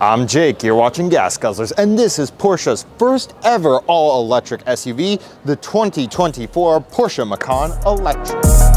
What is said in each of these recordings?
I'm Jake, you're watching Gas Guzzlers, and this is Porsche's first ever all-electric SUV, the 2024 Porsche Macan Electric.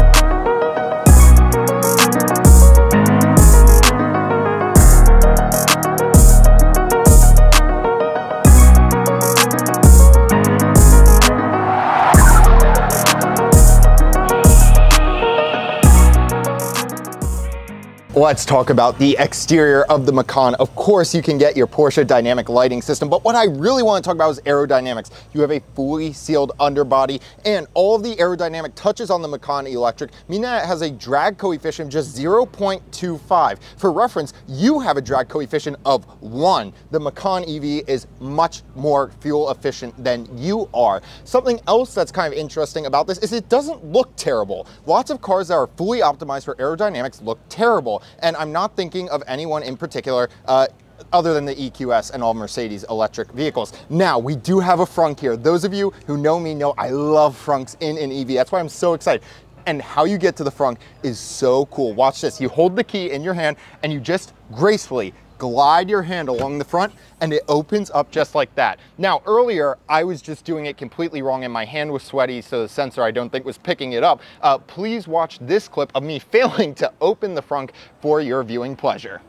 Let's talk about the exterior of the Macan. Of course, you can get your Porsche dynamic lighting system, but what I really want to talk about is aerodynamics. You have a fully sealed underbody, and all of the aerodynamic touches on the Macan Electric mean that it has a drag coefficient of just 0.25. For reference, you have a drag coefficient of 1. The Macan EV is much more fuel efficient than you are. Something else that's kind of interesting about this is it doesn't look terrible. Lots of cars that are fully optimized for aerodynamics look terrible. And I'm not thinking of anyone in particular uh, other than the EQS and all Mercedes electric vehicles. Now, we do have a frunk here. Those of you who know me know I love frunks in an EV. That's why I'm so excited. And how you get to the frunk is so cool. Watch this. You hold the key in your hand and you just gracefully glide your hand along the front and it opens up just like that. Now earlier I was just doing it completely wrong and my hand was sweaty so the sensor I don't think was picking it up. Uh, please watch this clip of me failing to open the frunk for your viewing pleasure.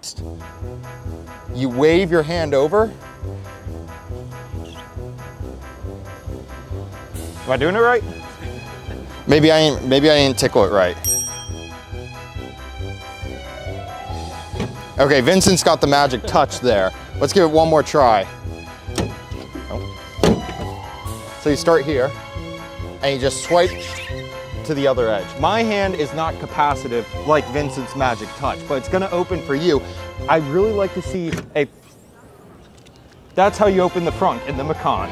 You wave your hand over. Am I doing it right? Maybe I ain't, maybe I didn't tickle it right. Okay, Vincent's got the magic touch there. Let's give it one more try. So you start here, and you just swipe to the other edge. My hand is not capacitive like Vincent's magic touch, but it's gonna open for you. I really like to see a, that's how you open the front in the Macan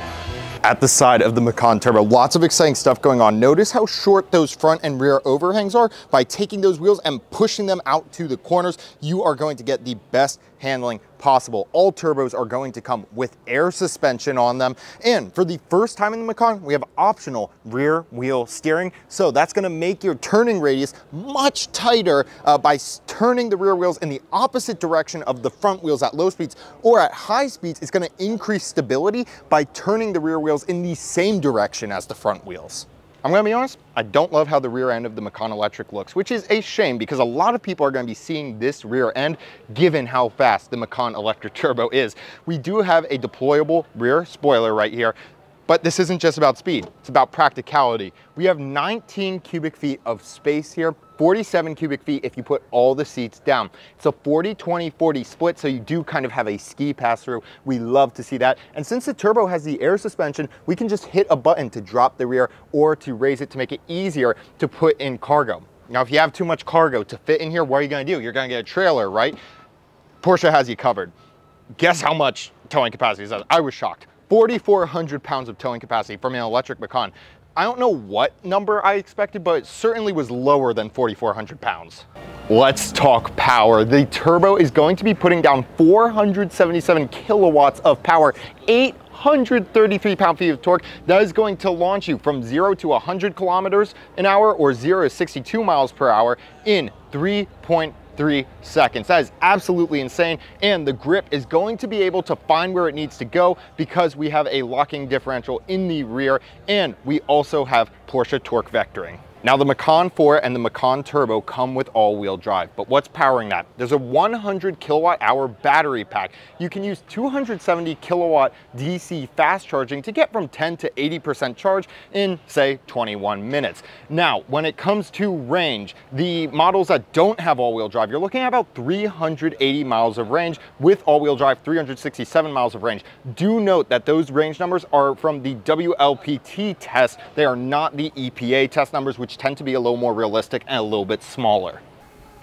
at the side of the Macan Turbo. Lots of exciting stuff going on. Notice how short those front and rear overhangs are. By taking those wheels and pushing them out to the corners, you are going to get the best handling possible. All turbos are going to come with air suspension on them. And for the first time in the Macan, we have optional rear wheel steering. So that's gonna make your turning radius much tighter uh, by turning the rear wheels in the opposite direction of the front wheels at low speeds or at high speeds, it's gonna increase stability by turning the rear wheels in the same direction as the front wheels. I'm gonna be honest, I don't love how the rear end of the Macan Electric looks, which is a shame because a lot of people are gonna be seeing this rear end given how fast the Macan Electric Turbo is. We do have a deployable rear spoiler right here but this isn't just about speed, it's about practicality. We have 19 cubic feet of space here, 47 cubic feet if you put all the seats down. It's a 40, 20, 40 split, so you do kind of have a ski pass through. We love to see that. And since the turbo has the air suspension, we can just hit a button to drop the rear or to raise it to make it easier to put in cargo. Now, if you have too much cargo to fit in here, what are you gonna do? You're gonna get a trailer, right? Porsche has you covered. Guess how much towing capacity is that? I was shocked. 4,400 pounds of towing capacity from an electric Macan. I don't know what number I expected, but it certainly was lower than 4,400 pounds. Let's talk power. The turbo is going to be putting down 477 kilowatts of power, 833 pound-feet of torque. That is going to launch you from zero to 100 kilometers an hour or zero to 62 miles per hour in 3.5 three seconds. That is absolutely insane. And the grip is going to be able to find where it needs to go because we have a locking differential in the rear and we also have Porsche torque vectoring. Now the Macan 4 and the Macan Turbo come with all-wheel drive, but what's powering that? There's a 100 kilowatt hour battery pack. You can use 270 kilowatt DC fast charging to get from 10 to 80% charge in say 21 minutes. Now, when it comes to range, the models that don't have all-wheel drive, you're looking at about 380 miles of range with all-wheel drive, 367 miles of range. Do note that those range numbers are from the WLTP test. They are not the EPA test numbers, which which tend to be a little more realistic and a little bit smaller.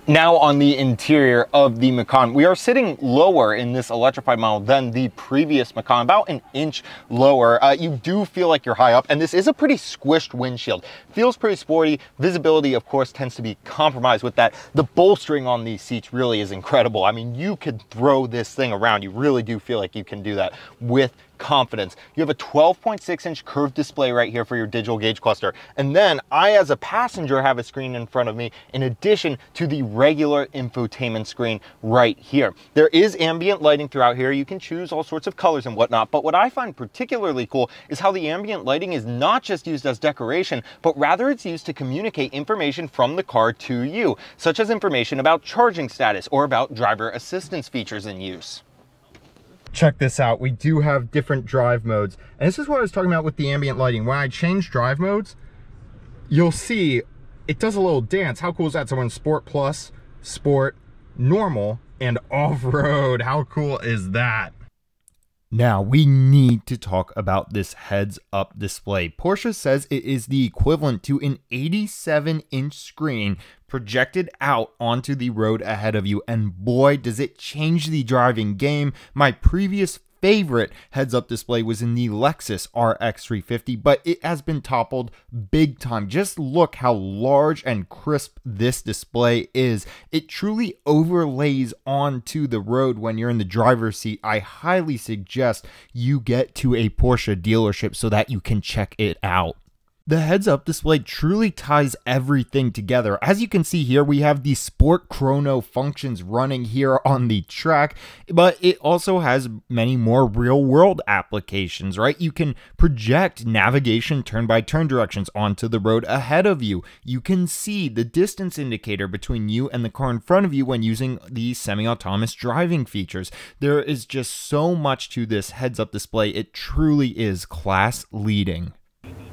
Now on the interior of the Macan, we are sitting lower in this electrified model than the previous Macan, about an inch lower. Uh, you do feel like you're high up, and this is a pretty squished windshield. Feels pretty sporty. Visibility, of course, tends to be compromised with that. The bolstering on these seats really is incredible. I mean, you could throw this thing around. You really do feel like you can do that with confidence. You have a 12.6 inch curved display right here for your digital gauge cluster. And then I, as a passenger, have a screen in front of me in addition to the regular infotainment screen right here. There is ambient lighting throughout here. You can choose all sorts of colors and whatnot. But what I find particularly cool is how the ambient lighting is not just used as decoration, but rather it's used to communicate information from the car to you, such as information about charging status or about driver assistance features in use check this out. We do have different drive modes. And this is what I was talking about with the ambient lighting. When I change drive modes, you'll see it does a little dance. How cool is that? So in Sport Plus, Sport, Normal, and Off-Road. How cool is that? Now, we need to talk about this heads up display. Porsche says it is the equivalent to an 87 inch screen projected out onto the road ahead of you, and boy, does it change the driving game. My previous favorite heads up display was in the Lexus RX 350, but it has been toppled big time. Just look how large and crisp this display is. It truly overlays onto the road when you're in the driver's seat. I highly suggest you get to a Porsche dealership so that you can check it out. The heads up display truly ties everything together. As you can see here, we have the sport chrono functions running here on the track, but it also has many more real world applications, right? You can project navigation turn by turn directions onto the road ahead of you. You can see the distance indicator between you and the car in front of you when using the semi autonomous driving features. There is just so much to this heads up display. It truly is class leading.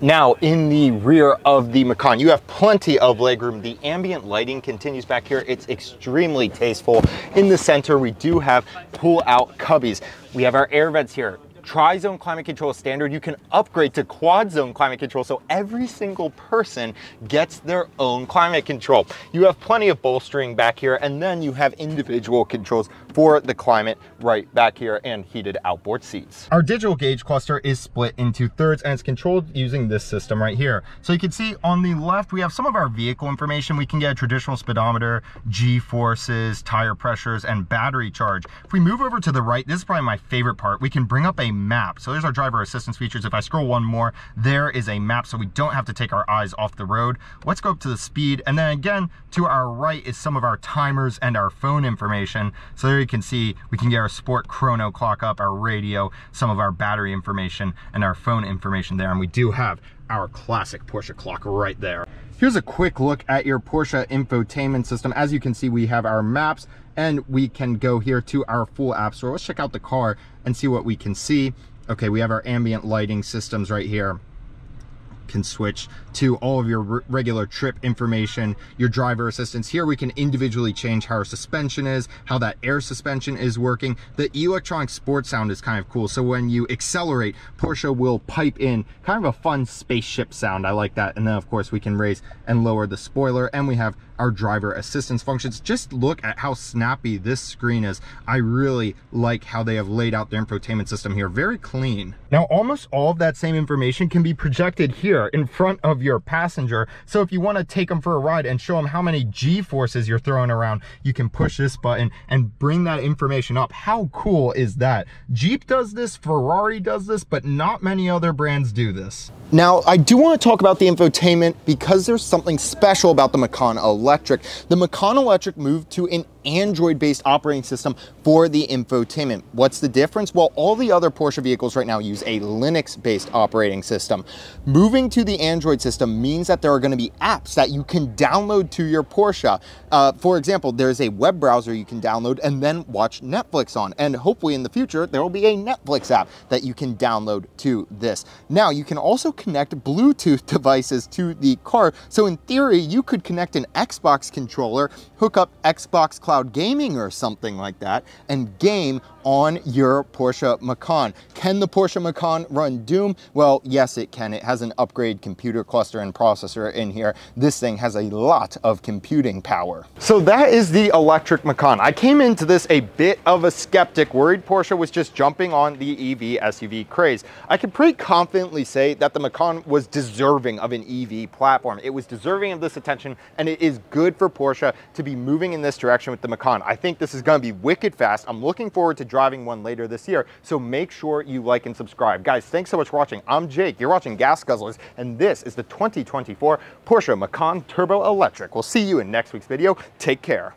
Now, in the rear of the Macan, you have plenty of legroom. The ambient lighting continues back here. It's extremely tasteful. In the center, we do have pull-out cubbies. We have our air vents here tri-zone climate control standard, you can upgrade to quad zone climate control so every single person gets their own climate control. You have plenty of bolstering back here and then you have individual controls for the climate right back here and heated outboard seats. Our digital gauge cluster is split into thirds and it's controlled using this system right here. So you can see on the left, we have some of our vehicle information. We can get a traditional speedometer, G-forces, tire pressures, and battery charge. If we move over to the right, this is probably my favorite part. We can bring up a map. So there's our driver assistance features. If I scroll one more, there is a map so we don't have to take our eyes off the road. Let's go up to the speed. And then again, to our right is some of our timers and our phone information. So there you can see we can get our sport chrono clock up, our radio, some of our battery information and our phone information there. And we do have our classic Porsche clock right there. Here's a quick look at your Porsche infotainment system. As you can see, we have our maps and we can go here to our full app store. Let's check out the car and see what we can see. Okay, we have our ambient lighting systems right here can switch to all of your regular trip information, your driver assistance. Here we can individually change how our suspension is, how that air suspension is working. The electronic sport sound is kind of cool. So when you accelerate, Porsche will pipe in kind of a fun spaceship sound. I like that. And then of course we can raise and lower the spoiler and we have our driver assistance functions. Just look at how snappy this screen is. I really like how they have laid out their infotainment system here. Very clean. Now, almost all of that same information can be projected here in front of your passenger. So if you want to take them for a ride and show them how many G-forces you're throwing around, you can push this button and bring that information up. How cool is that? Jeep does this, Ferrari does this, but not many other brands do this. Now, I do want to talk about the infotainment because there's something special about the Macan Electric. The Macan Electric moved to an Android-based operating system for the infotainment. What's the difference? Well, all the other Porsche vehicles right now use a Linux-based operating system. Moving to the Android system means that there are going to be apps that you can download to your Porsche. Uh, for example, there's a web browser you can download and then watch Netflix on. And hopefully in the future, there will be a Netflix app that you can download to this. Now, you can also connect Bluetooth devices to the car. So in theory, you could connect an Xbox controller, hook up Xbox cloud gaming or something like that and game on your Porsche Macan. Can the Porsche Macan run Doom? Well, yes, it can. It has an upgrade computer cluster and processor in here. This thing has a lot of computing power. So that is the electric Macan. I came into this a bit of a skeptic, worried Porsche was just jumping on the EV SUV craze. I can pretty confidently say that the Macan was deserving of an EV platform. It was deserving of this attention and it is good for Porsche to be moving in this direction with the Macan. I think this is gonna be wicked fast. I'm looking forward to driving one later this year, so make sure you like and subscribe. Guys, thanks so much for watching. I'm Jake, you're watching Gas Guzzlers, and this is the 2024 Porsche Macan Turbo Electric. We'll see you in next week's video. Take care.